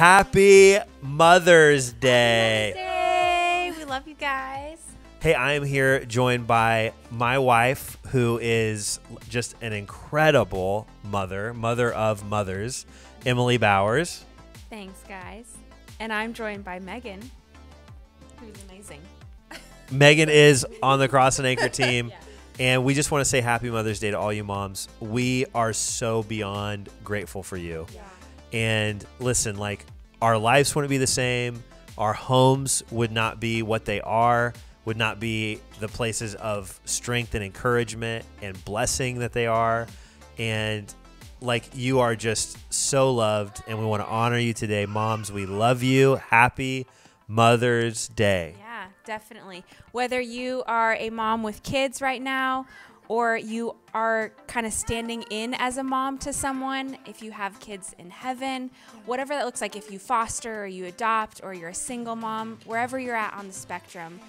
Happy Mother's Day. Day. We love you guys. Hey, I am here joined by my wife, who is just an incredible mother, mother of mothers, Emily Bowers. Thanks, guys. And I'm joined by Megan, who's amazing. Megan is on the Cross and Anchor team. And we just want to say happy Mother's Day to all you moms. We are so beyond grateful for you. Yeah. And listen, like our lives wouldn't be the same. Our homes would not be what they are, would not be the places of strength and encouragement and blessing that they are. And like you are just so loved, and we want to honor you today. Moms, we love you. Happy Mother's Day. Yeah, definitely. Whether you are a mom with kids right now or you are kind of standing in as a mom to someone, if you have kids in heaven, whatever that looks like, if you foster or you adopt or you're a single mom, wherever you're at on the spectrum,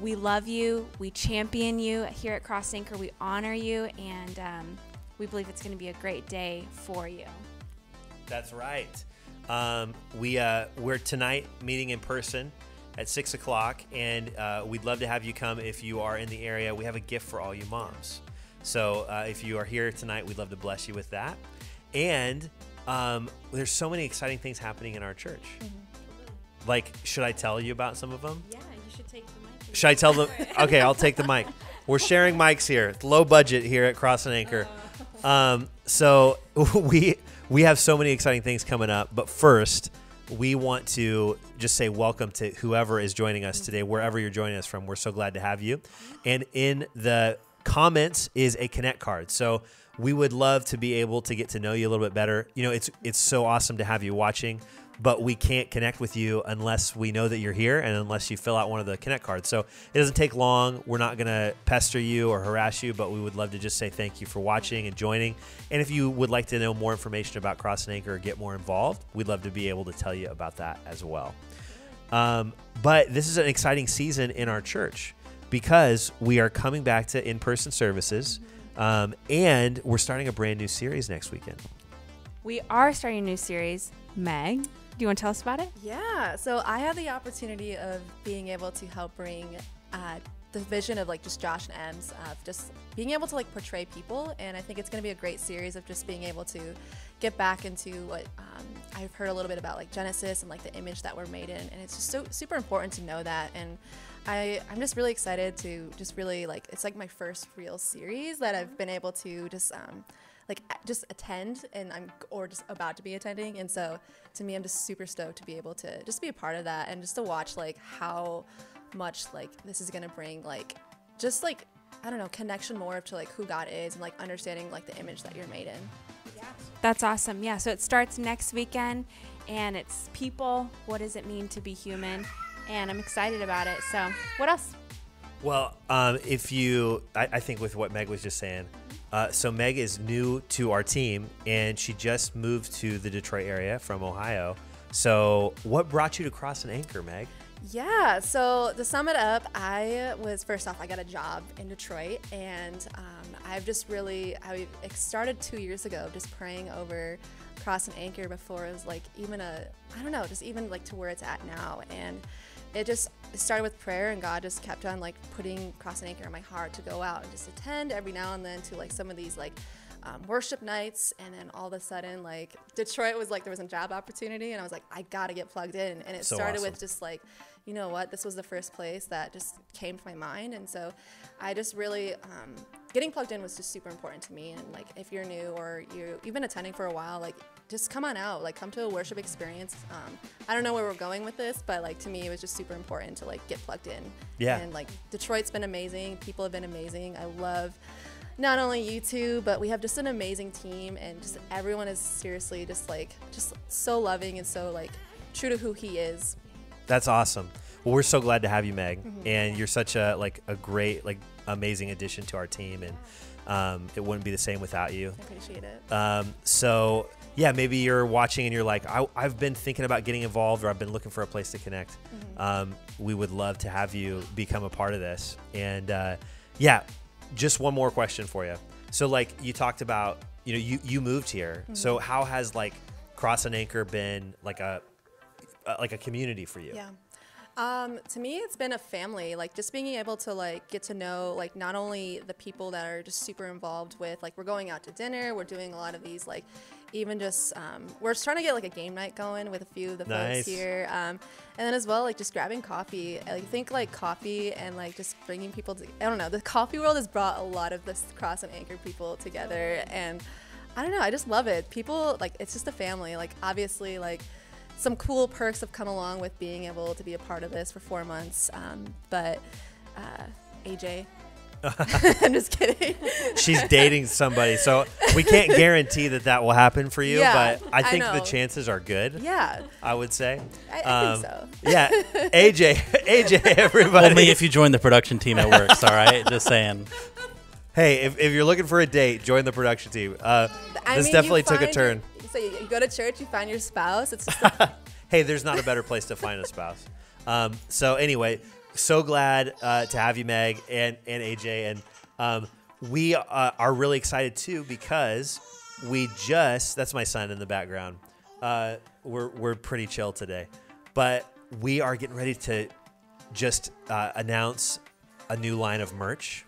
we love you. We champion you here at Cross Anchor. We honor you, and um, we believe it's going to be a great day for you. That's right. Um, we uh, we're tonight meeting in person at six o'clock, and uh, we'd love to have you come if you are in the area. We have a gift for all you moms. So uh, if you are here tonight, we'd love to bless you with that. And um, there's so many exciting things happening in our church. Like, should I tell you about some of them? Yeah, you should take the mic. Should I tell them? Okay, I'll take the mic. We're sharing mics here. It's low budget here at Cross and Anchor. Um, so we we have so many exciting things coming up. But first, we want to just say welcome to whoever is joining us today, wherever you're joining us from. We're so glad to have you. And in the comments is a connect card. So we would love to be able to get to know you a little bit better. You know, it's it's so awesome to have you watching, but we can't connect with you unless we know that you're here and unless you fill out one of the connect cards. So it doesn't take long. We're not going to pester you or harass you, but we would love to just say thank you for watching and joining. And if you would like to know more information about Cross and Anchor or get more involved, we'd love to be able to tell you about that as well. Um, but this is an exciting season in our church because we are coming back to in person services um, and we're starting a brand new series next weekend. We are starting a new series. Meg, do you want to tell us about it? Yeah, so I had the opportunity of being able to help bring uh, the vision of like just Josh and Ems of just being able to like portray people, and I think it's going to be a great series of just being able to get back into what um, I've heard a little bit about like Genesis and like the image that we're made in, and it's just so super important to know that and. I, I'm just really excited to just really like it's like my first real series that I've been able to just um, like just attend and I'm or just about to be attending and so to me I'm just super stoked to be able to just be a part of that and just to watch like how much like this is gonna bring like just like I don't know connection more to like who God is and like understanding like the image that you're made in. That's awesome. Yeah, so it starts next weekend and it's people. What does it mean to be human? And I'm excited about it. So, what else? Well, um, if you, I, I think with what Meg was just saying, uh, so Meg is new to our team and she just moved to the Detroit area from Ohio. So, what brought you to Cross and Anchor, Meg? Yeah, so to sum it up, I was first off, I got a job in Detroit, and um, I've just really, I started two years ago, just praying over Cross and Anchor before it was like even a, I don't know, just even like to where it's at now, and it just started with prayer, and God just kept on like putting Cross and Anchor in my heart to go out and just attend every now and then to like some of these like um, worship nights, and then all of a sudden, like Detroit was like there was a job opportunity, and I was like, I gotta get plugged in, and it So started awesome. with just like, you know what, this was the first place that just came to my mind, and so I just really um, getting plugged in was just super important to me, and like if you're new or you you've been attending for a while, like just come on out, like come to a worship experience. Um, I don't know where we're going with this, but like to me, it was just super important to like get plugged in. Yeah. And like Detroit's been amazing, people have been amazing. I love not only you two, but we have just an amazing team, and just everyone is seriously just like just so loving and so like true to who he is. That's awesome. Well, we're so glad to have you, Meg, Mm-hmm. and you're such a like a great, like amazing addition to our team, and um, it wouldn't be the same without you. I appreciate it. Um, so yeah, maybe you're watching and you're like, I, I've been thinking about getting involved, or I've been looking for a place to connect. Um, we would love to have you become a part of this. And uh, yeah, just one more question for you. So like you talked about, you know, you you moved here. So how has like Cross and Anchor been like a uh, like a community for you? Yeah. Um, to me, it's been a family. Like just being able to like get to know like not only the people that are just super involved with like we're going out to dinner, we're doing a lot of these like even just um, we're just trying to get like a game night going with a few of the Nice. folks here, um, and then as well like just grabbing coffee. I think like coffee and like just bringing people. To, I don't know. The coffee world has brought a lot of this cross and anchor people together, and I don't know. I just love it. People like it's just a family. Like obviously like some cool perks have come along with being able to be a part of this for four months. Um, but uh, AJ, I'm just kidding. She's dating somebody, so we can't guarantee that that will happen for you. Yeah, but I I think the chances are good. yeah, I would say. I, I Um, think so. Yeah, AJ, AJ, everybody. Only if you join the production team at works, all right? Just saying. hey, if, if you're looking for a date, join the production team. Uh, this mean, definitely took a turn. your- so you, you go to church, you find your spouse. It's just a, hey, there's not a better place to find a spouse. Um, so anyway, so glad uh, to have you, Meg and and AJ, and um, we uh, are really excited too because we just that's my son in the background. Uh, we're we're pretty chill today, but we are getting ready to just uh, announce a new line of merch.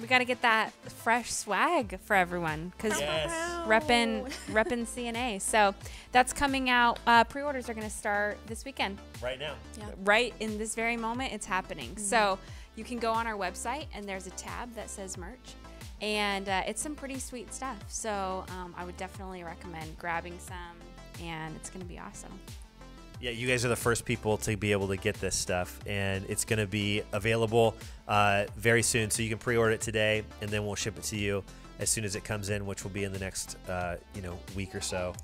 We got to get that fresh swag for everyone because Yes. reppin reppin CNA. So that's coming out. Uh, pre-orders are going to start this weekend. Right now. Yeah. Right in this very moment, it's happening. So you can go on our website and there's a tab that says merch, and uh, it's some pretty sweet stuff. So um, I would definitely recommend grabbing some, and it's going to be awesome. Yeah, you guys are the first people to be able to get this stuff, and it's going to be available uh, very soon. So you can pre-order it today, and then we'll ship it to you as soon as it comes in, which will be in the next, uh, you know, week or so,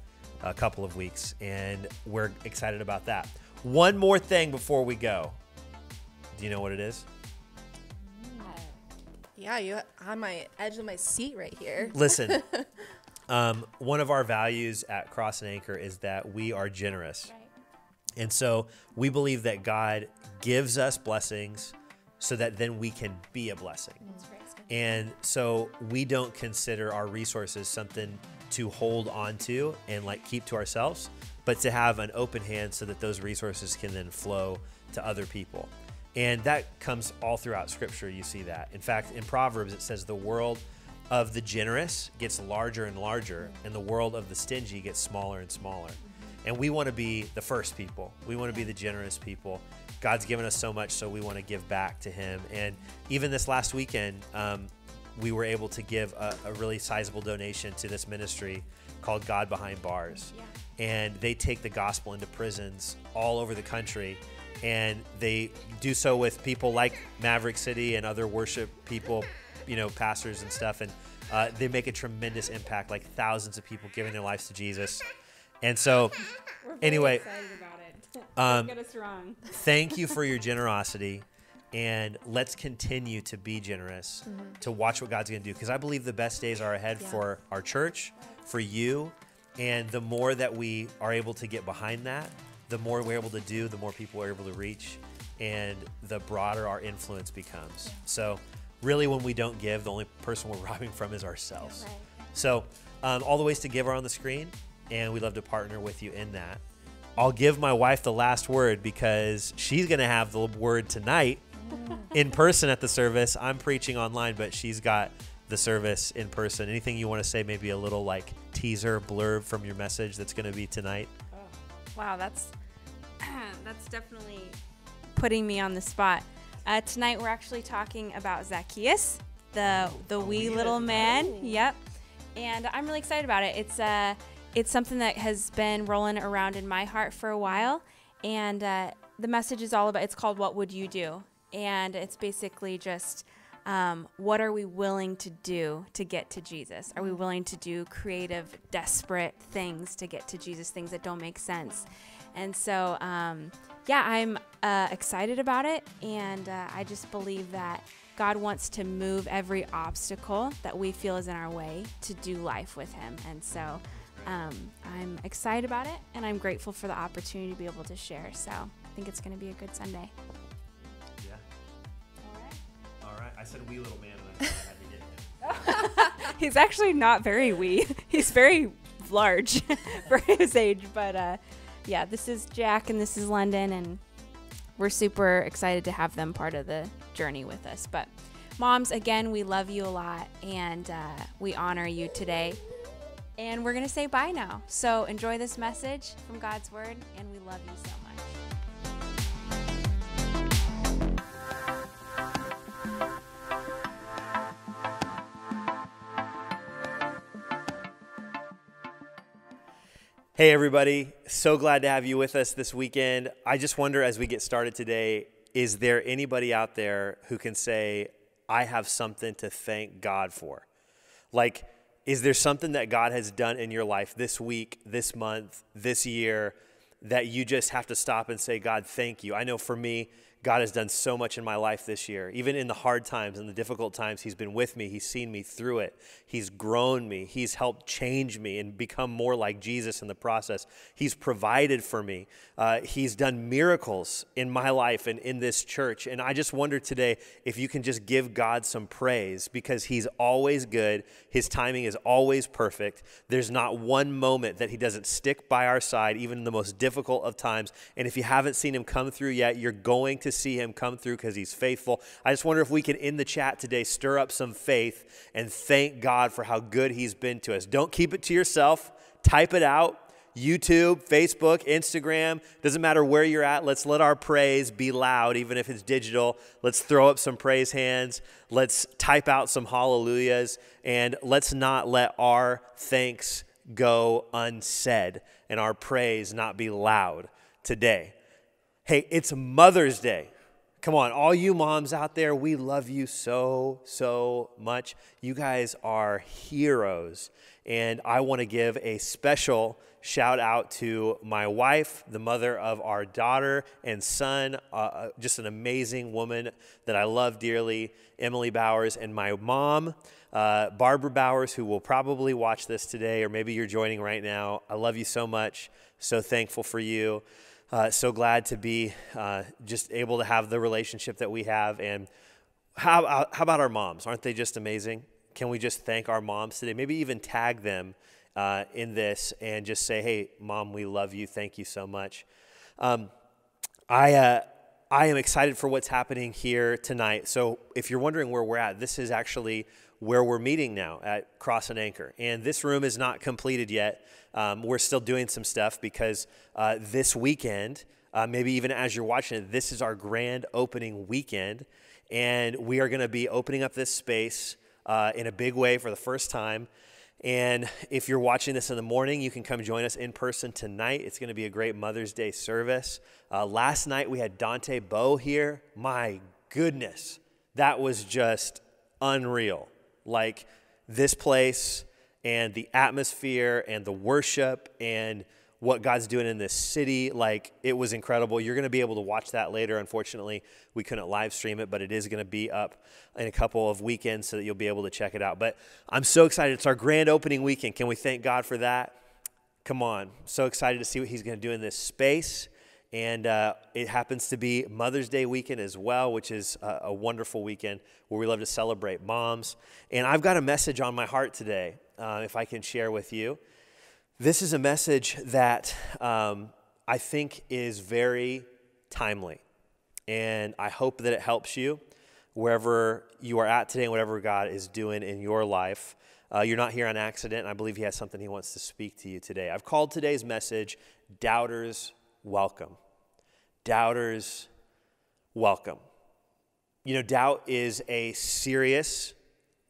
a couple of weeks, and we're excited about that. One more thing before we go. Do you know what it is? yeah, you on my edge of my seat right here. Listen, um, one of our values at Cross and Anchor is that we are generous. And so we believe that God gives us blessings so that then we can be a blessing. And so we don't consider our resources something to hold on to and like keep to ourselves, but to have an open hand so that those resources can then flow to other people. And that comes all throughout scripture. You see that. In fact, in Proverbs, it says the world of the generous gets larger and larger, and the world of the stingy gets smaller and smaller. And we want to be the first people. We want to be the generous people. God's given us so much, so we want to give back to Him. And even this last weekend, um, we were able to give a, a really sizable donation to this ministry called God Behind Bars. And they take the gospel into prisons all over the country. And they do so with people like Maverick City and other worship people, you know, pastors and stuff. And uh, they make a tremendous impact, like thousands of people giving their lives to Jesus. And so, anyway, um, Get us wrong. thank you for your generosity and let's continue to be generous to watch what god's going to do because i believe the best days are ahead Yeah. for our church for you and the more that we are able to get behind that the more we're able to do the more people we're able to reach and the broader our influence becomes. So really when we don't give the only person we're robbing from is ourselves. So um, all the ways to give are on the screen and we'd love to partner with you in that I'll give my wife the last word because she's going to have the word tonight in person at the service. I'm preaching online, but she's got the service in person. Anything you want to say, maybe a little like teaser blurb from your message that's going to be tonight? Wow, that's that's definitely putting me on the spot. Uh, tonight we're actually talking about Zacchaeus, the the wee little man. Yep, and I'm really excited about it. It's uh, it's something that has been rolling around in my heart for a while, and uh, the message is all about. It's called "What Would You Do?" and it's basically just um, what are we willing to do to get to Jesus? Are we willing to do creative, desperate things to get to Jesus, things that don't make sense? And so, um, yeah, I'm uh, excited about it. And uh, I just believe that God wants to move every obstacle that we feel is in our way to do life with Him. And so, um, I'm excited about it and I'm grateful for the opportunity to be able to share. So, I think it's going to be a good Sunday. Yeah. All right. All right. I said wee little man, and I I had to get him. He's actually not very wee. He's very large for his age, but uh, yeah, this is Jack and this is London, and we're super excited to have them part of the journey with us. But moms, again, we love you a lot and uh, we honor you today. And we're going to say bye now. So enjoy this message from God's Word, and we love you so much. Hey, everybody. So glad to have you with us this weekend. I just wonder as we get started today, is there anybody out there who can say, I have something to thank God for? Like, is there something that God has done in your life this week, this month, this year that you just have to stop and say, God, thank you? I know for me, God has done so much in my life this year. Even in the hard times and the difficult times, He's been with me. He's seen me through it. He's grown me. He's helped change me and become more like Jesus in the process. He's provided for me. Uh, he's done miracles in my life and in this church. And I just wonder today if you can just give God some praise because He's always good. His timing is always perfect. There's not one moment that He doesn't stick by our side, even in the most difficult of times. And if you haven't seen Him come through yet, you're going to see him come through because he's faithful. I just wonder if we can, in the chat today, stir up some faith and thank God for how good he's been to us. Don't keep it to yourself, type it out. YouTube, Facebook, Instagram, doesn't matter where you're at. Let's let our praise be loud, even if it's digital. Let's throw up some praise hands. Let's type out some hallelujahs. And let's not let our thanks go unsaid and our praise not be loud today. Hey, it's Mother's Day. Come on, all you moms out there, we love you so, so much. You guys are heroes. And I want to give a special shout out to my wife, the mother of our daughter and son, uh, just an amazing woman that I love dearly, Emily Bowers, and my mom, uh, Barbara Bowers, who will probably watch this today, or maybe you're joining right now. I love you so much. So thankful for you. Uh, so glad to be uh, just able to have the relationship that we have. And how, how about our moms? Aren't they just amazing? Can we just thank our moms today? Maybe even tag them uh, in this and just say, hey, mom, we love you. Thank you so much. Um, I, uh, I am excited for what's happening here tonight. So if you're wondering where we're at, this is actually where we're meeting now at Cross and Anchor. And this room is not completed yet. Um, we're still doing some stuff because uh, this weekend, uh, maybe even as you're watching it, this is our grand opening weekend. And we are going to be opening up this space uh, in a big way for the first time. And if you're watching this in the morning, you can come join us in person tonight. It's going to be a great Mother's Day service. Uh, last night we had Dante Bowe here. My goodness, that was just unreal. Like this place and the atmosphere and the worship and what God's doing in this city. Like it was incredible. You're going to be able to watch that later. Unfortunately, we couldn't live stream it, but it is going to be up in a couple of weekends so that you'll be able to check it out. But I'm so excited. It's our grand opening weekend. Can we thank God for that? Come on. So excited to see what He's going to do in this space. And uh, it happens to be Mother's Day weekend as well, which is a, a, wonderful weekend where we love to celebrate moms. And I've got a message on my heart today, uh, if I can share with you. This is a message that um, I think is very timely. And I hope that it helps you wherever you are at today and whatever God is doing in your life. Uh, you're not here on accident. I believe He has something He wants to speak to you today. I've called today's message Doubters Welcome doubters welcome. You know, doubt is a serious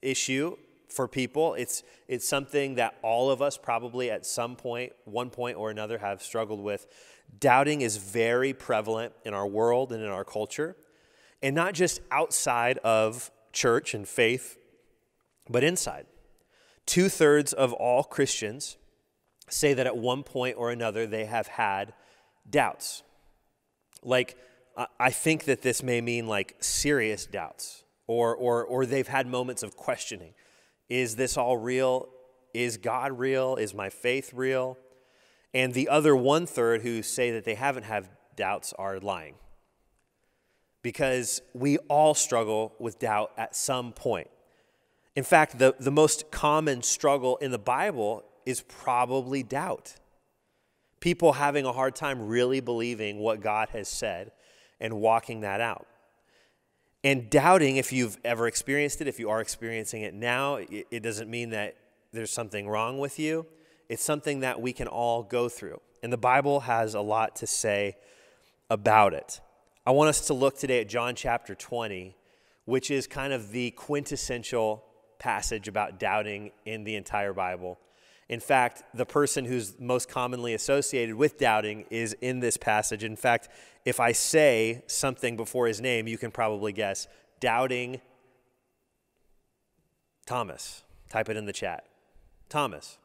issue for people. It's, it's something that all of us probably at some point, one point or another, have struggled with. Doubting is very prevalent in our world and in our culture, and not just outside of church and faith, but inside. Two thirds of all Christians say that at one point or another they have had doubts. Like, I think that this may mean like serious doubts, or, or, or they've had moments of questioning. Is this all real? Is God real? Is my faith real? And the other one third who say that they haven't had doubts are lying. Because we all struggle with doubt at some point. In fact, the, the most common struggle in the Bible is probably doubt. People having a hard time really believing what God has said and walking that out. And doubting, if you've ever experienced it, if you are experiencing it now, it, doesn't mean that there's something wrong with you. It's something that we can all go through. And the Bible has a lot to say about it. I want us to look today at John chapter 20, which is kind of the quintessential passage about doubting in the entire Bible. In fact, the person who's most commonly associated with doubting is in this passage. In fact, if I say something before his name, you can probably guess doubting Thomas. Type it in the chat. Thomas.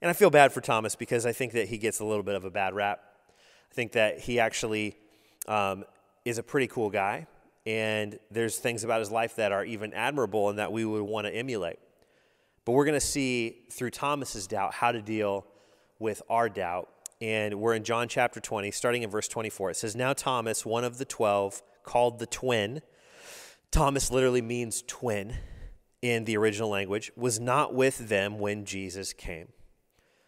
And I feel bad for Thomas because I think that he gets a little bit of a bad rap. I think that he actually um, is a pretty cool guy, and there's things about his life that are even admirable and that we would want to emulate. But we're going to see through Thomas's doubt how to deal with our doubt. And we're in John chapter 20, starting in verse 24. It says, Now Thomas, one of the twelve, called the twin, Thomas literally means twin in the original language, was not with them when Jesus came.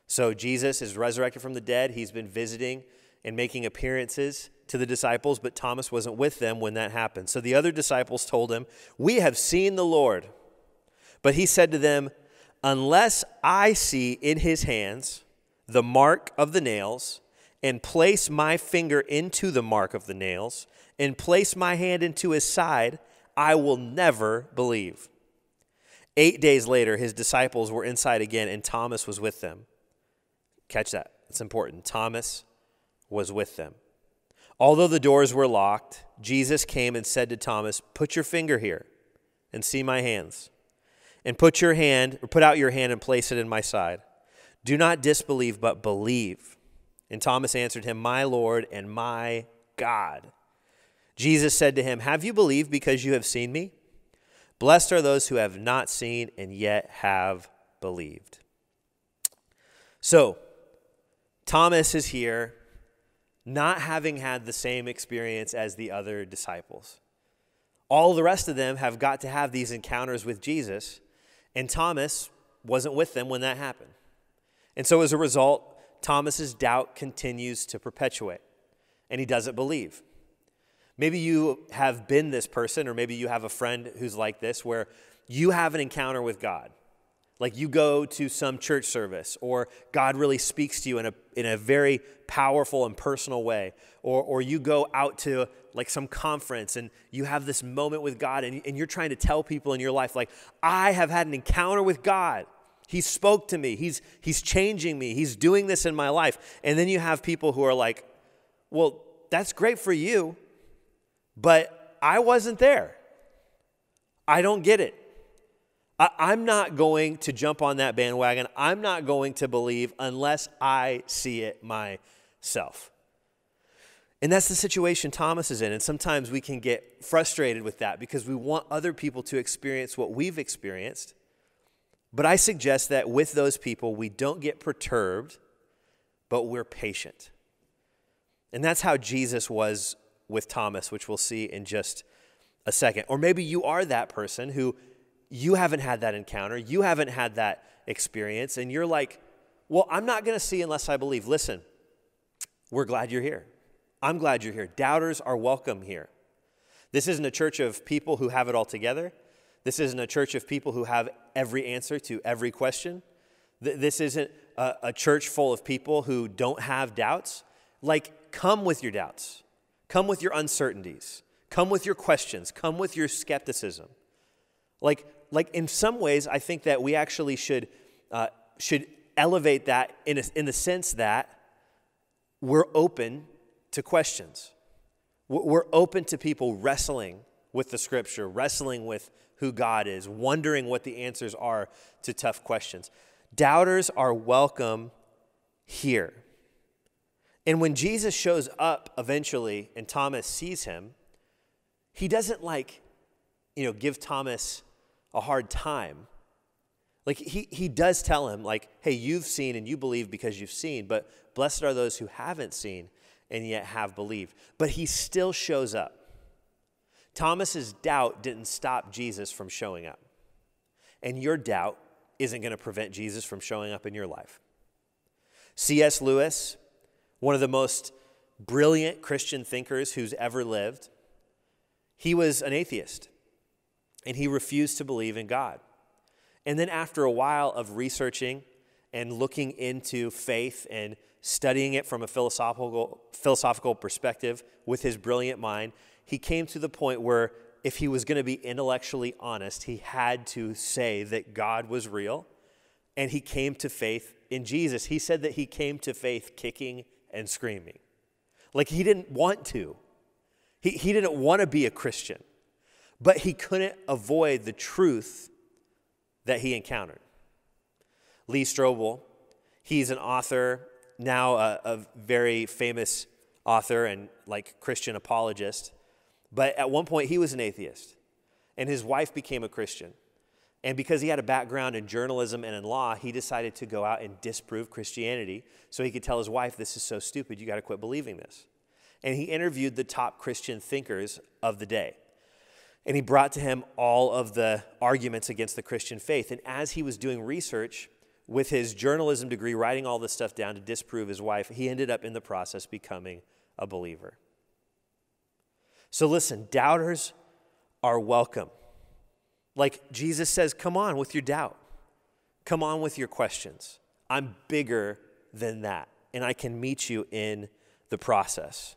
So Jesus is resurrected from the dead. He's been visiting and making appearances to the disciples, but Thomas wasn't with them when that happened. So the other disciples told him, We have seen the Lord. But he said to them, Unless I see in his hands the mark of the nails, and place my finger into the mark of the nails, and place my hand into his side, I will never believe. Eight days later, his disciples were inside again, and Thomas was with them. Catch that. It's important. Thomas was with them. Although the doors were locked, Jesus came and said to Thomas, Put your finger here and see my hands and put your hand, or put out your hand and place it in my side. Do not disbelieve, but believe. And Thomas answered him, My Lord and my God. Jesus said to him, Have you believed because you have seen me? Blessed are those who have not seen and yet have believed. So, Thomas is here, not having had the same experience as the other disciples. All the rest of them have got to have these encounters with Jesus, and Thomas wasn't with them when that happened. And so as a result, Thomas's doubt continues to perpetuate, and he doesn't believe. Maybe you have been this person, or maybe you have a friend who's like this, where you have an encounter with God. Like you go to some church service, or God really speaks to you in a, in a very powerful and personal way, or, or you go out to like some conference and you have this moment with God, and, and you're trying to tell people in your life, like, I have had an encounter with God. He spoke to me, He's, he's changing me, He's doing this in my life. And then you have people who are like, Well, that's great for you, but I wasn't there. I don't get it. I, am not going to jump on that bandwagon. I'm not going to believe unless I see it myself. And that's the situation Thomas is in. And sometimes we can get frustrated with that because we want other people to experience what we've experienced. But I suggest that with those people, we don't get perturbed, but we're patient. And that's how Jesus was with Thomas, which we'll see in just a second. Or maybe you are that person who you haven't had that encounter, you haven't had that experience, and you're like, well, I'm not going to see unless I believe. Listen, we're glad you're here. I'm glad you're here. Doubters are welcome here. This isn't a church of people who have it all together. This isn't a church of people who have every answer to every question. This isn't a, a church full of people who don't have doubts. Like, come with your doubts, come with your uncertainties, come with your questions, come with your skepticism. Like, like in some ways, I think that we actually should, uh, should elevate that in, a, in the sense that we're open to questions. We're open to people wrestling with the scripture, wrestling with who God is, wondering what the answers are to tough questions. Doubters are welcome here. And when Jesus shows up eventually and Thomas sees him, he doesn't like, you know, give Thomas a hard time. Like he, he does tell him, like, hey, you've seen and you believe because you've seen, but blessed are those who haven't seen and yet have believed. But he still shows up. Thomas's doubt didn't stop Jesus from showing up. And your doubt isn't going to prevent Jesus from showing up in your life. C.S. Lewis one of the most brilliant Christian thinkers who's ever lived, he was an atheist and he refused to believe in God. And then, after a while of researching and looking into faith and studying it from a philosophical, philosophical perspective with his brilliant mind, he came to the point where if he was going to be intellectually honest, he had to say that God was real and he came to faith in Jesus. He said that he came to faith kicking and screaming. Like he didn't want to. He, he didn't want to be a Christian, but he couldn't avoid the truth that he encountered. Lee Strobel, he's an author, now a, a very famous author and like Christian apologist. But at one point, he was an atheist, and his wife became a Christian. And because he had a background in journalism and in law, he decided to go out and disprove Christianity so he could tell his wife, This is so stupid, you got to quit believing this. And he interviewed the top Christian thinkers of the day. And he brought to him all of the arguments against the Christian faith. And as he was doing research with his journalism degree, writing all this stuff down to disprove his wife, he ended up in the process becoming a believer. So listen, doubters are welcome. Like Jesus says, come on with your doubt. Come on with your questions. I'm bigger than that, and I can meet you in the process.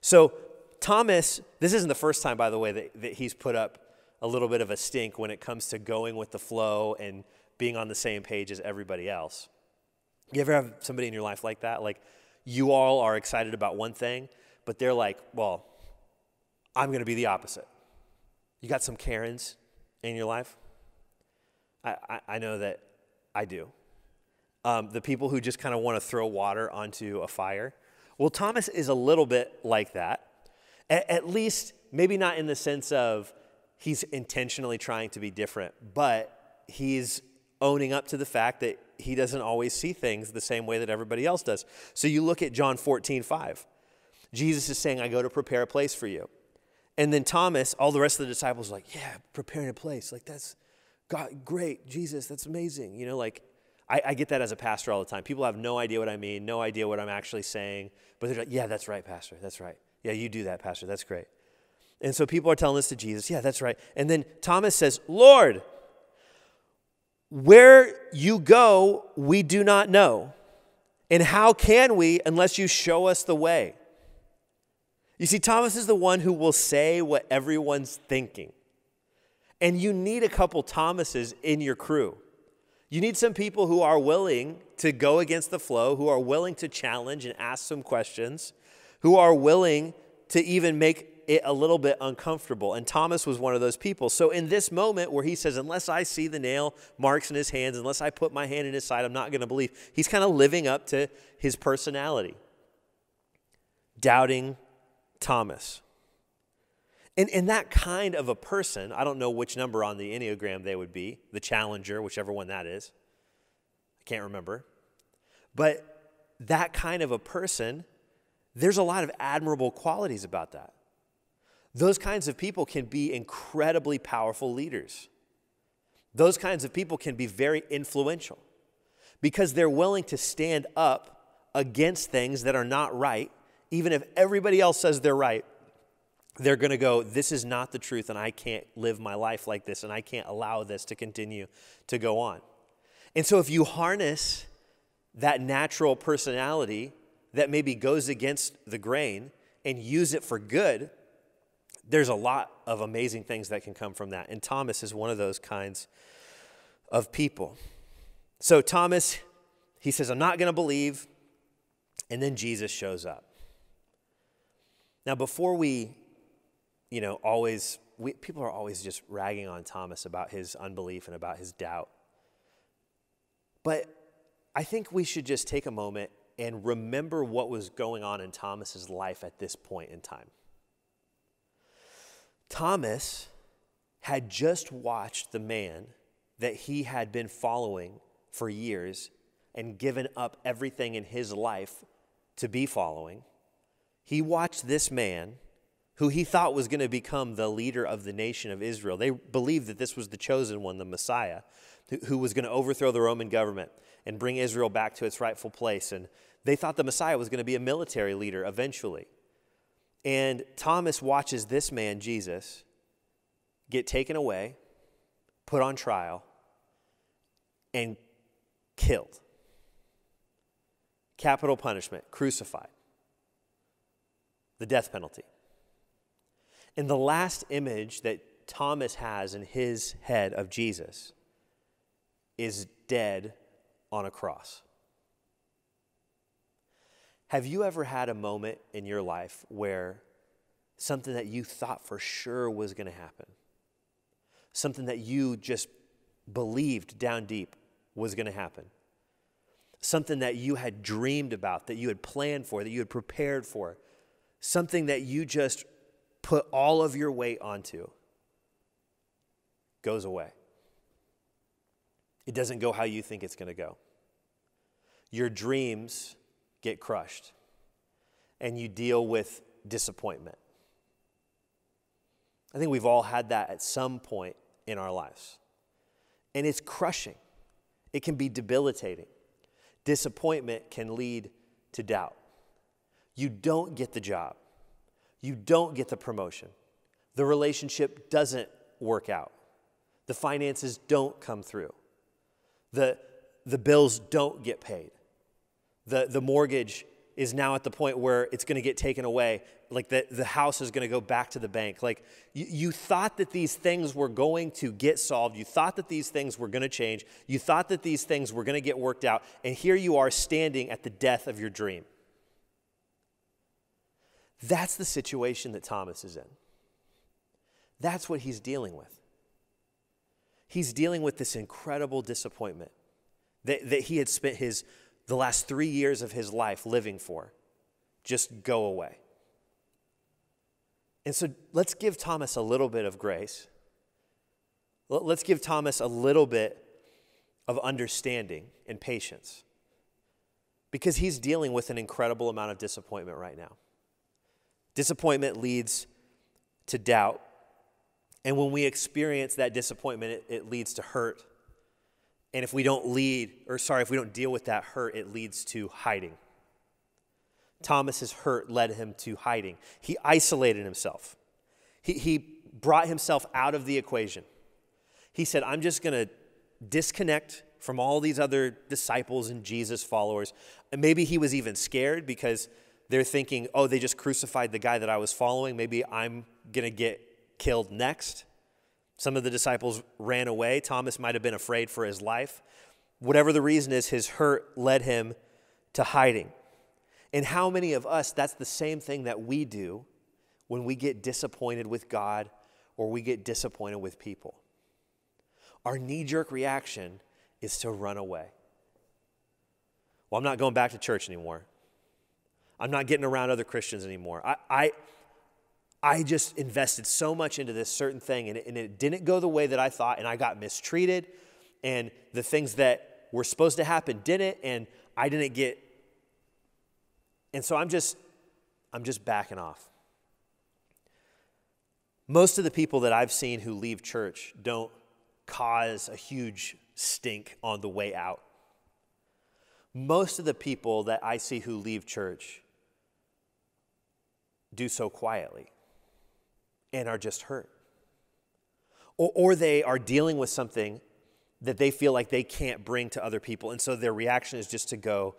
So, Thomas, this isn't the first time, by the way, that, that he's put up a little bit of a stink when it comes to going with the flow and being on the same page as everybody else. You ever have somebody in your life like that? Like, you all are excited about one thing, but they're like, well, I'm going to be the opposite. You got some Karens in your life? I, I, I know that I do. Um, the people who just kind of want to throw water onto a fire. Well, Thomas is a little bit like that. At, at least, maybe not in the sense of he's intentionally trying to be different, but he's owning up to the fact that he doesn't always see things the same way that everybody else does. So you look at John 14, 5. Jesus is saying, I go to prepare a place for you. And then Thomas, all the rest of the disciples, like, yeah, preparing a place. Like, that's God, great, Jesus, that's amazing. You know, like, I, I, get that as a pastor all the time. People have no idea what I mean, no idea what I'm actually saying, but they're like, yeah, that's right, Pastor, that's right. Yeah, you do that, Pastor, that's great. And so people are telling this to Jesus, yeah, that's right. And then Thomas says, Lord, where you go, we do not know. And how can we unless you show us the way? You see, Thomas is the one who will say what everyone's thinking. And you need a couple Thomases in your crew. You need some people who are willing to go against the flow, who are willing to challenge and ask some questions, who are willing to even make it a little bit uncomfortable. And Thomas was one of those people. So, in this moment where he says, Unless I see the nail marks in his hands, unless I put my hand in his side, I'm not going to believe, he's kind of living up to his personality, doubting Thomas. And, and that kind of a person, I don't know which number on the Enneagram they would be, the challenger, whichever one that is. I can't remember. But that kind of a person, there's a lot of admirable qualities about that. Those kinds of people can be incredibly powerful leaders. Those kinds of people can be very influential because they're willing to stand up against things that are not right even if everybody else says they're right, they're going to go, This is not the truth, and I can't live my life like this, and I can't allow this to continue to go on. And so, if you harness that natural personality that maybe goes against the grain and use it for good, there's a lot of amazing things that can come from that. And Thomas is one of those kinds of people. So, Thomas, he says, I'm not going to believe. And then Jesus shows up. Now, before we, you know, always, we, people are always just ragging on Thomas about his unbelief and about his doubt. But I think we should just take a moment and remember what was going on in Thomas's life at this point in time. Thomas had just watched the man that he had been following for years and given up everything in his life to be following he watched this man who he thought was going to become the leader of the nation of Israel. They believed that this was the chosen one, the Messiah, who was going to overthrow the Roman government and bring Israel back to its rightful place. And They thought the Messiah was going to be a military leader eventually. And Thomas watches this man, Jesus, get taken away, put on trial, and killed. Capital punishment, crucified. The death penalty. And the last image that Thomas has in his head of Jesus is dead on a cross. Have you ever had a moment in your life where something that you thought for sure was going to happen, something that you just believed down deep was going to happen, something that you had dreamed about, that you had planned for, that you had prepared for, something that you just put all of your weight onto, goes away? It doesn't go how you think it's going to go. Your dreams get crushed, and you deal with disappointment. I think we've all had that at some point in our lives. And it's crushing, it can be debilitating. Disappointment can lead to doubt. You don't get the job, you don't get the promotion, the relationship doesn't work out, the finances don't come through, the, the bills don't get paid the, the mortgage is now at the point where it's going to get taken away. Like the, the house is going to go back to the bank. Like you, you thought that these things were going to get solved. You thought that these things were going to change. You thought that these things were going to get worked out. And here you are standing at the death of your dream. That's the situation that Thomas is in. That's what he's dealing with. He's dealing with this incredible disappointment that, that he had spent his the last three years of his life living for just go away. And so let's give Thomas a little bit of grace. Let's give Thomas a little bit of understanding and patience because he's dealing with an incredible amount of disappointment right now. Disappointment leads to doubt. And when we experience that disappointment, it, it leads to hurt and if we don't lead, or sorry, if we don't deal with that hurt, it leads to hiding. Thomas's hurt led him to hiding. He isolated himself. He, he brought himself out of the equation. He said, I'm just going to disconnect from all these other disciples and Jesus followers. And maybe he was even scared because they're thinking, oh, they just crucified the guy that I was following. Maybe I'm going to get killed next. Some of the disciples ran away. Thomas might have been afraid for his life. Whatever the reason is, his hurt led him to hiding. And how many of us, that's the same thing that we do when we get disappointed with God or we get disappointed with people? Our knee jerk reaction is to run away. Well, I'm not going back to church anymore. I'm not getting around other Christians anymore. I, I, I just invested so much into this certain thing and it, and it didn't go the way that I thought, and I got mistreated, and the things that were supposed to happen didn't, and I didn't get. And so I'm just, I'm just backing off. Most of the people that I've seen who leave church don't cause a huge stink on the way out. Most of the people that I see who leave church do so quietly and are just hurt. Or, or they are dealing with something that they feel like they can't bring to other people, and so their reaction is just to go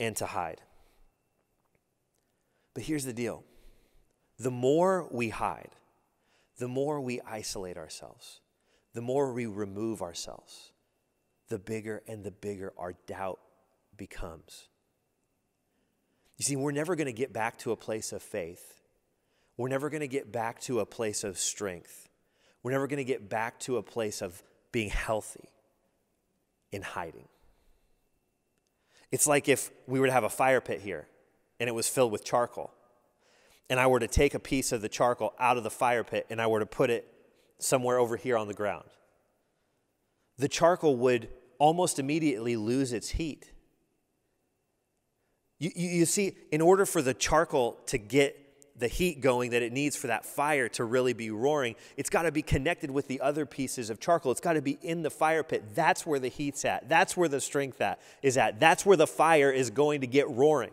and to hide. But here's the deal the more we hide, the more we isolate ourselves, the more we remove ourselves, the bigger and the bigger our doubt becomes. You see, we're never going to get back to a place of faith we're never going to get back to a place of strength. We're never going to get back to a place of being healthy in hiding. It's like if we were to have a fire pit here and it was filled with charcoal, and I were to take a piece of the charcoal out of the fire pit and I were to put it somewhere over here on the ground. The charcoal would almost immediately lose its heat. You, you, you see, in order for the charcoal to get the heat going that it needs for that fire to really be roaring, it's got to be connected with the other pieces of charcoal. It's got to be in the fire pit. That's where the heat's at. That's where the strength at is at. That's where the fire is going to get roaring.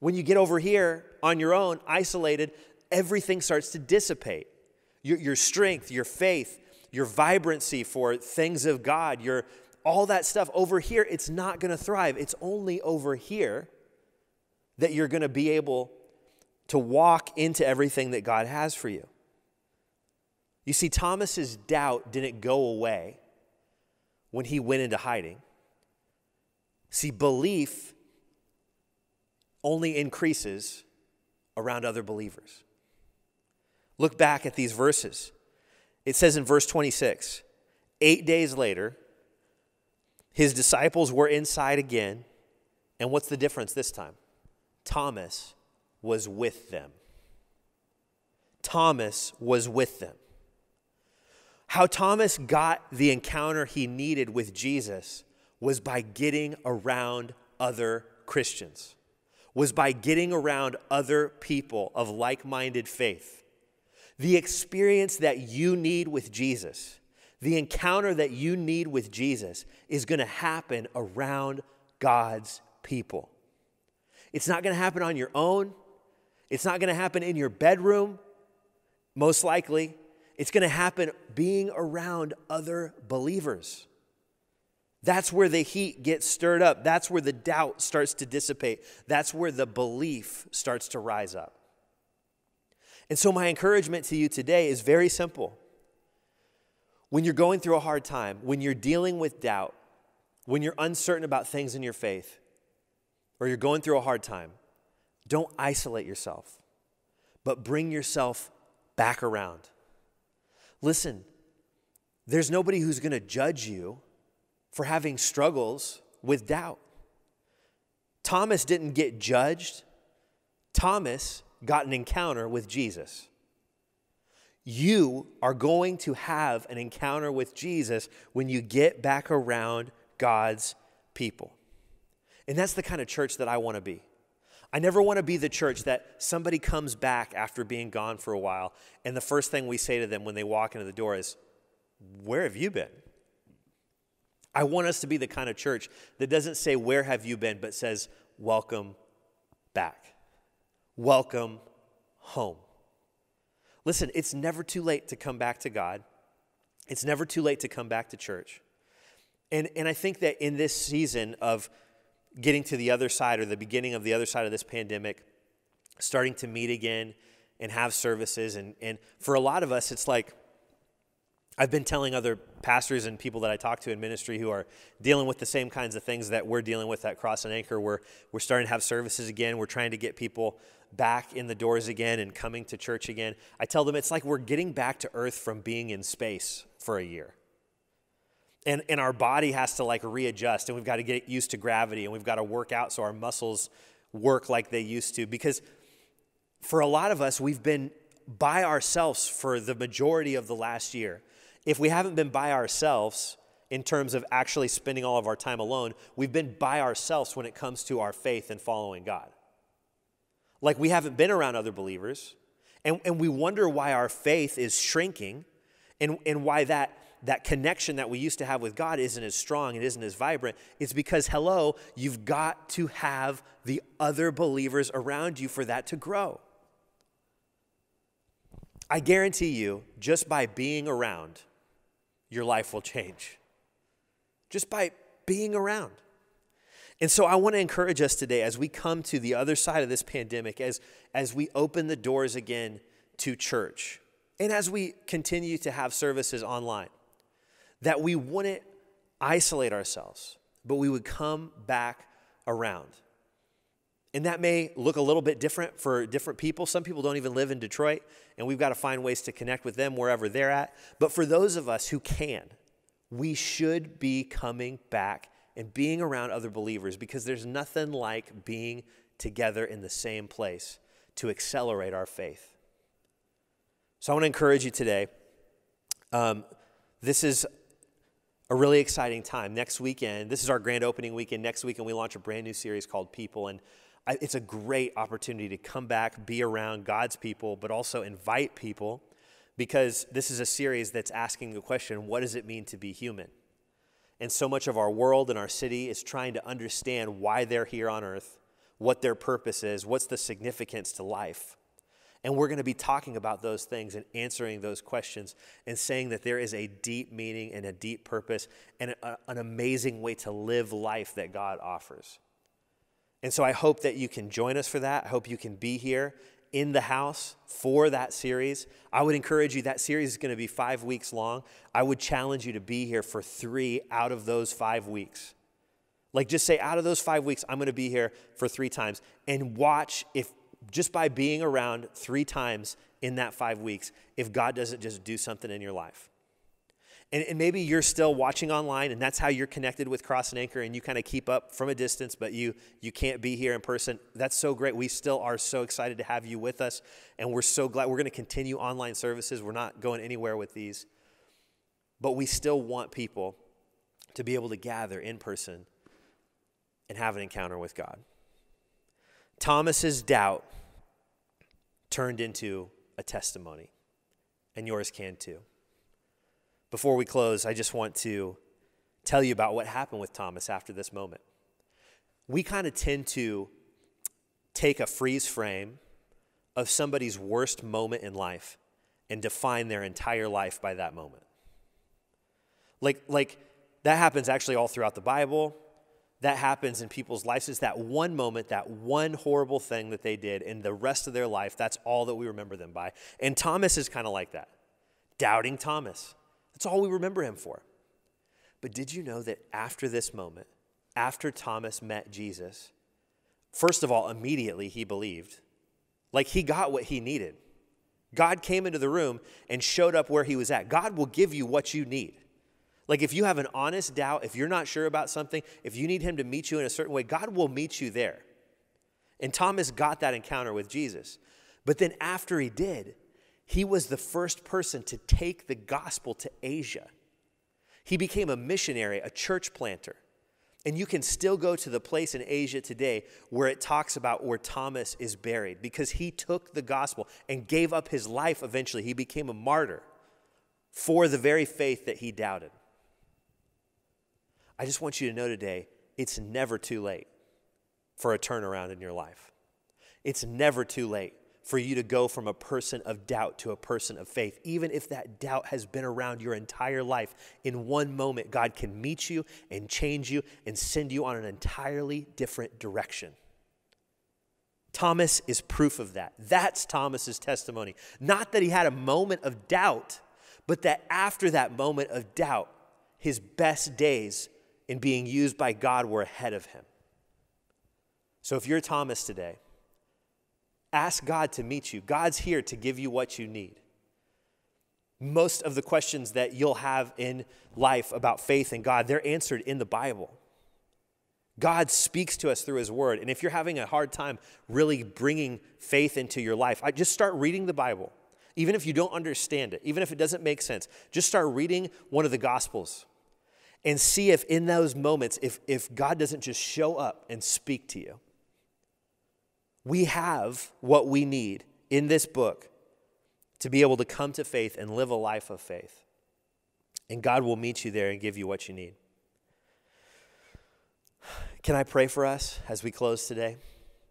When you get over here on your own, isolated, everything starts to dissipate. Your, your strength, your faith, your vibrancy for things of God, your all that stuff over here, it's not going to thrive. It's only over here that you're going to be able to walk into everything that God has for you. You see, Thomas's doubt didn't go away when he went into hiding. See, belief only increases around other believers. Look back at these verses. It says in verse 26 Eight days later, his disciples were inside again. And what's the difference this time? Thomas was with them. Thomas was with them. How Thomas got the encounter he needed with Jesus was by getting around other Christians, was by getting around other people of like minded faith. The experience that you need with Jesus, the encounter that you need with Jesus, is going to happen around God's people. It's not going to happen on your own. It's not going to happen in your bedroom, most likely. It's going to happen being around other believers. That's where the heat gets stirred up. That's where the doubt starts to dissipate. That's where the belief starts to rise up. And so, my encouragement to you today is very simple. When you're going through a hard time, when you're dealing with doubt, when you're uncertain about things in your faith, or you're going through a hard time, don't isolate yourself, but bring yourself back around. Listen, there's nobody who's going to judge you for having struggles with doubt. Thomas didn't get judged, Thomas got an encounter with Jesus. You are going to have an encounter with Jesus when you get back around God's people. And that's the kind of church that I want to be. I never want to be the church that somebody comes back after being gone for a while, and the first thing we say to them when they walk into the door is, Where have you been? I want us to be the kind of church that doesn't say, Where have you been, but says, Welcome back. Welcome home. Listen, it's never too late to come back to God, it's never too late to come back to church. And, and I think that in this season of getting to the other side or the beginning of the other side of this pandemic, starting to meet again and have services. And, and for a lot of us, it's like I've been telling other pastors and people that I talk to in ministry who are dealing with the same kinds of things that we're dealing with at Cross and Anchor. We're, we're starting to have services again. We're trying to get people back in the doors again and coming to church again. I tell them it's like we're getting back to earth from being in space for a year and, and our body has to like readjust and we've got to get used to gravity and we've got to work out so our muscles work like they used to because for a lot of us we've been by ourselves for the majority of the last year. If we haven't been by ourselves in terms of actually spending all of our time alone we've been by ourselves when it comes to our faith and following god. Like we haven't been around other believers and, and we wonder why our faith is shrinking and, and why that that connection that we used to have with God isn't as strong, it isn't as vibrant, it's because, hello, you've got to have the other believers around you for that to grow. I guarantee you, just by being around, your life will change. Just by being around. And so I want to encourage us today as we come to the other side of this pandemic, as, as we open the doors again to church, and as we continue to have services online that we wouldn't isolate ourselves, but we would come back around. And that may look a little bit different for different people. Some people don't even live in Detroit, and we've got to find ways to connect with them wherever they're at. But for those of us who can, we should be coming back and being around other believers because there's nothing like being together in the same place to accelerate our faith. So I want to encourage you today. Um, this is a really exciting time. Next weekend, this is our grand opening weekend. Next weekend, we launch a brand new series called People. And I, it's a great opportunity to come back, be around God's people, but also invite people because this is a series that's asking the question what does it mean to be human? And so much of our world and our city is trying to understand why they're here on earth, what their purpose is, what's the significance to life. And we're going to be talking about those things and answering those questions and saying that there is a deep meaning and a deep purpose and a, an amazing way to live life that God offers. And so I hope that you can join us for that. I hope you can be here in the house for that series. I would encourage you, that series is going to be five weeks long. I would challenge you to be here for three out of those five weeks. Like, just say, out of those five weeks, I'm going to be here for three times. And watch if just by being around three times in that five weeks, if God doesn't just do something in your life. And, and, maybe you're still watching online and that's how you're connected with Cross and Anchor and you kind of keep up from a distance, but you, you can't be here in person. That's so great. We still are so excited to have you with us. And we're so glad we're going to continue online services. We're not going anywhere with these. But we still want people to be able to gather in person and have an encounter with God. Thomas's doubt turned into a testimony, and yours can too. Before we close, I just want to tell you about what happened with Thomas after this moment. We kind of tend to take a freeze frame of somebody's worst moment in life and define their entire life by that moment. Like, like that happens actually all throughout the Bible. That happens in people's lives. Is that one moment, that one horrible thing that they did, and the rest of their life, that's all that we remember them by. And Thomas is kind of like that. Doubting Thomas. That's all we remember him for. But did you know that after this moment, after Thomas met Jesus, first of all, immediately he believed. Like he got what he needed. God came into the room and showed up where he was at. God will give you what you need. Like if you have an honest doubt, if you're not sure about something, if you need him to meet you in a certain way, God will meet you there. And Thomas got that encounter with Jesus. But then after he did, he was the first person to take the gospel to Asia. He became a missionary, a church planter. And you can still go to the place in Asia today where it talks about where Thomas is buried because he took the gospel and gave up his life eventually. He became a martyr for the very faith that he doubted. I just want you to know today it's never too late for a turnaround in your life. It's never too late for you to go from a person of doubt to a person of faith. Even if that doubt has been around your entire life, in one moment, God can meet you and change you and send you on an entirely different direction. Thomas is proof of that. That's Thomas's testimony. Not that he had a moment of doubt, but that after that moment of doubt, his best days in being used by God were ahead of him. So if you're Thomas today, Ask God to meet you. God's here to give you what you need. Most of the questions that you'll have in life about faith in God, they're answered in the Bible. God speaks to us through His Word. And if you're having a hard time really bringing faith into your life, I just start reading the Bible. Even if you don't understand it, even if it doesn't make sense, just start reading one of the Gospels and see if in those moments, if, if God doesn't just show up and speak to you. We have what we need in this book to be able to come to faith and live a life of faith. And God will meet you there and give you what you need. Can I pray for us as we close today?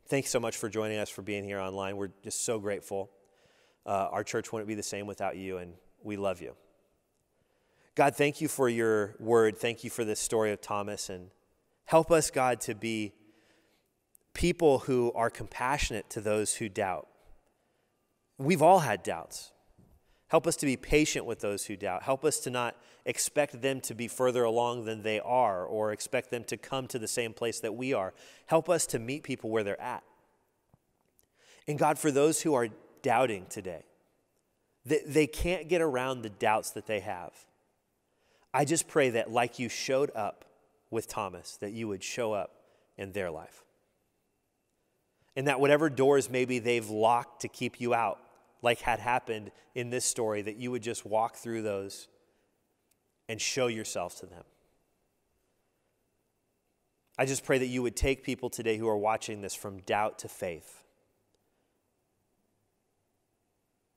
Thanks so much for joining us, for being here online. We're just so grateful. Uh, our church wouldn't be the same without you, and we love you. God, thank you for your word. Thank you for this story of Thomas, and help us, God, to be people who are compassionate to those who doubt. We've all had doubts. Help us to be patient with those who doubt. Help us to not expect them to be further along than they are or expect them to come to the same place that we are. Help us to meet people where they're at. And God, for those who are doubting today, they, they can't get around the doubts that they have. I just pray that, like you showed up with Thomas, that you would show up in their life and that whatever doors maybe they've locked to keep you out, like had happened in this story, that you would just walk through those and show yourself to them. I just pray that you would take people today who are watching this from doubt to faith.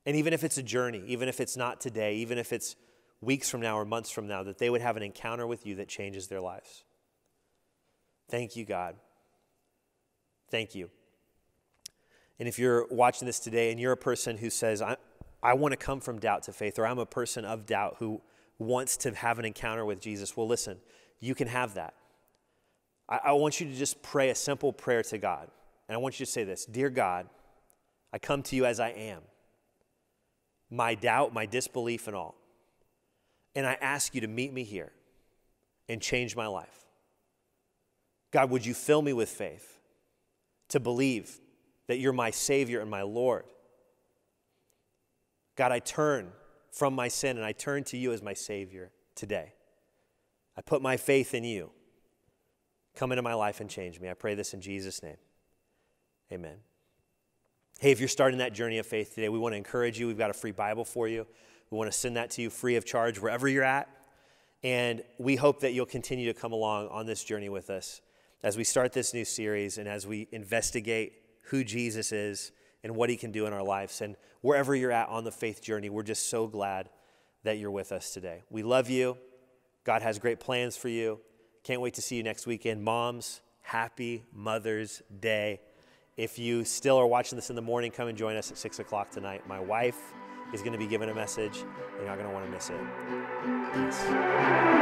And even if it's a journey, even if it's not today, even if it's weeks from now or months from now, that they would have an encounter with you that changes their lives. Thank you, God. Thank you. And if you're watching this today and you're a person who says, I, I want to come from doubt to faith, or I'm a person of doubt who wants to have an encounter with Jesus, well, listen, you can have that. I, I want you to just pray a simple prayer to God. And I want you to say this Dear God, I come to you as I am, my doubt, my disbelief, and all. And I ask you to meet me here and change my life. God, would you fill me with faith to believe that you're my Savior and my Lord? God, I turn from my sin and I turn to you as my Savior today. I put my faith in you. Come into my life and change me. I pray this in Jesus' name. Amen. Hey, if you're starting that journey of faith today, we want to encourage you. We've got a free Bible for you. We want to send that to you free of charge wherever you're at. And we hope that you'll continue to come along on this journey with us as we start this new series and as we investigate who Jesus is and what he can do in our lives. And wherever you're at on the faith journey, we're just so glad that you're with us today. We love you. God has great plans for you. Can't wait to see you next weekend. Moms, happy Mother's Day. If you still are watching this in the morning, come and join us at 6 o'clock tonight. My wife, is going to be given a message. You're not going to want to miss it. Peace.